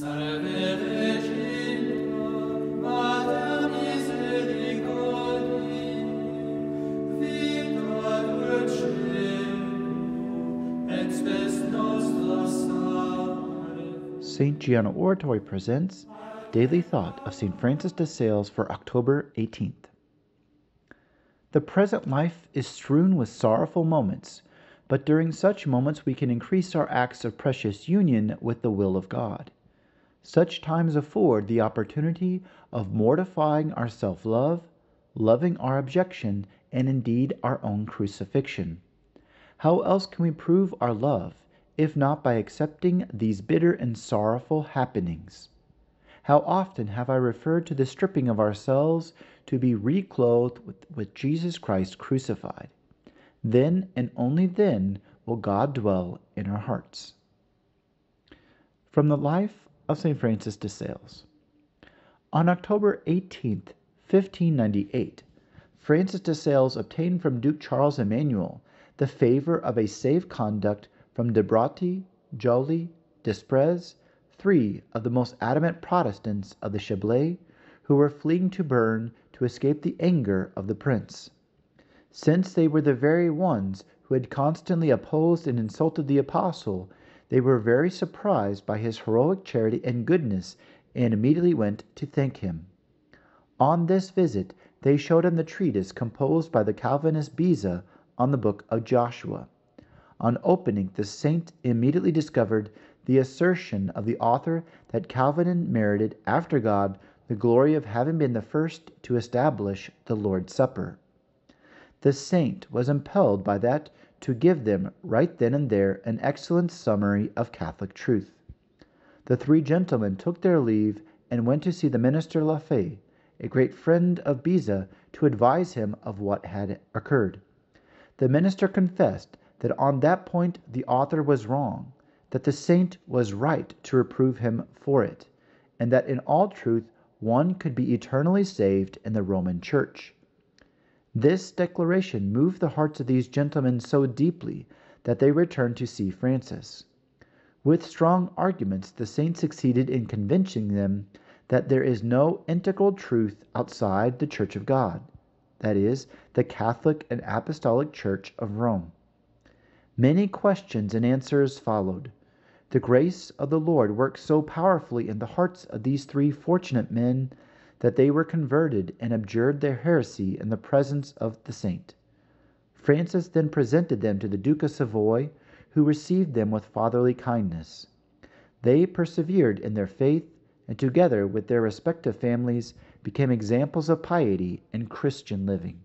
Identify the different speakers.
Speaker 1: St. Gianna Oratory presents Daily Thought of St. Francis de Sales for October 18th. The present life is strewn with sorrowful moments, but during such moments we can increase our acts of precious union with the will of God. Such times afford the opportunity of mortifying our self love, loving our objection, and indeed our own crucifixion. How else can we prove our love? if not by accepting these bitter and sorrowful happenings. How often have I referred to the stripping of ourselves to be reclothed with, with Jesus Christ crucified? Then and only then will God dwell in our hearts. From the life of St. Francis de Sales. On October 18, 1598, Francis de Sales obtained from Duke Charles Emmanuel the favor of a safe conduct from De Bréauté, Joly, Desprez, three of the most adamant Protestants of the Chablais, who were fleeing to Berne to escape the anger of the prince. Since they were the very ones who had constantly opposed and insulted the apostle, they were very surprised by his heroic charity and goodness, and immediately went to thank him. On this visit they showed him the treatise composed by the Calvinist Beza on the book of Joshua. On opening, the saint immediately discovered the assertion of the author that Calvin merited, after God, the glory of having been the first to establish the Lord's Supper. The saint was impelled by that to give them right then and there an excellent summary of Catholic truth. The three gentlemen took their leave and went to see the minister Lafay, a great friend of Beza, to advise him of what had occurred. The minister confessed that on that point the author was wrong, that the saint was right to reprove him for it, and that in all truth one could be eternally saved in the Roman Church. This declaration moved the hearts of these gentlemen so deeply that they returned to see Francis. With strong arguments, the saint succeeded in convincing them that there is no integral truth outside the Church of God, that is, the Catholic and Apostolic Church of Rome. Many questions and answers followed. The grace of the Lord worked so powerfully in the hearts of these three fortunate men that they were converted and abjured their heresy in the presence of the saint. Francis then presented them to the Duke of Savoy, who received them with fatherly kindness. They persevered in their faith, and together with their respective families became examples of piety and Christian living.